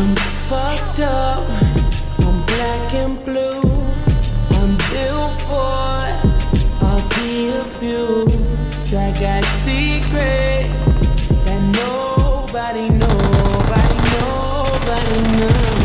I'm fucked up, I'm black and blue. I'm built for all the abuse. I got secrets that nobody, nobody, nobody knows.